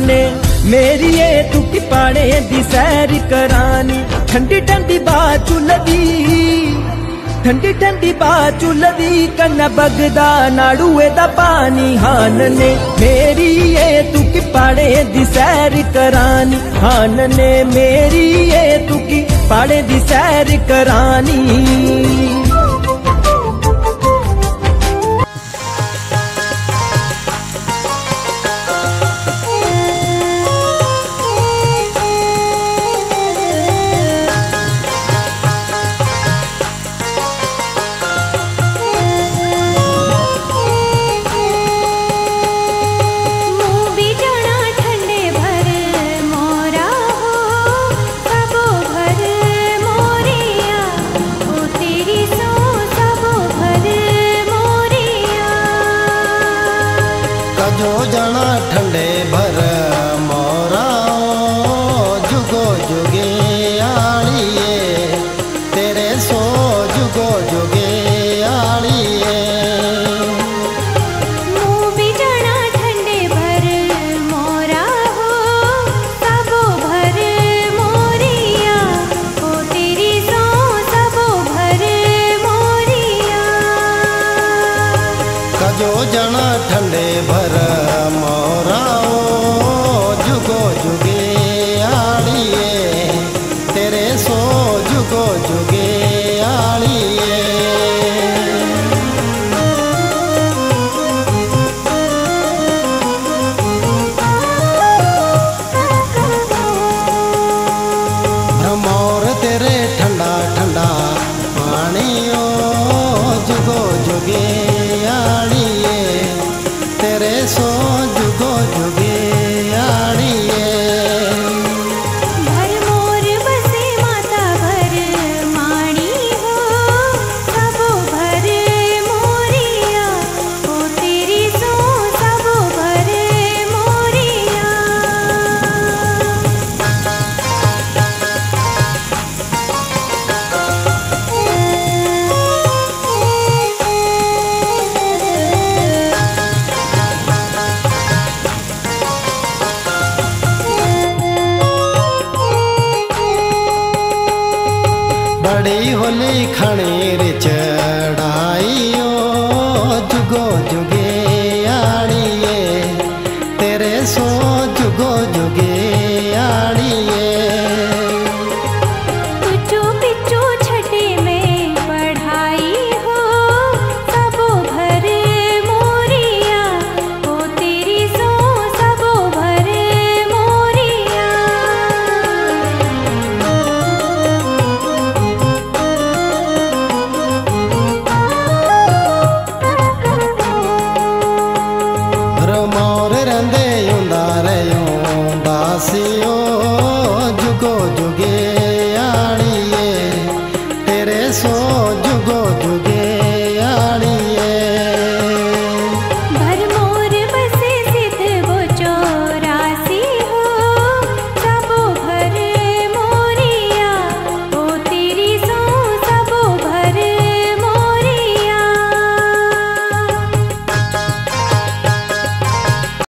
ने मेरी ये तुकी पाने दी सैर करानी। ठंडी ठंडी बाजू लदी ठंडी ठंडी बाजू लदी कन्न बगदा नाड़ूए दा पानी। हान ने मेरी ये तुकी पाने दी सैर करानी। हान ने मेरी ये तुकी पाने दी सैर करानी। जो जाना ठंडे भर जो जना ठंडे भरमा होली खणी चढ़ाइयो जुगो जुगी nasceu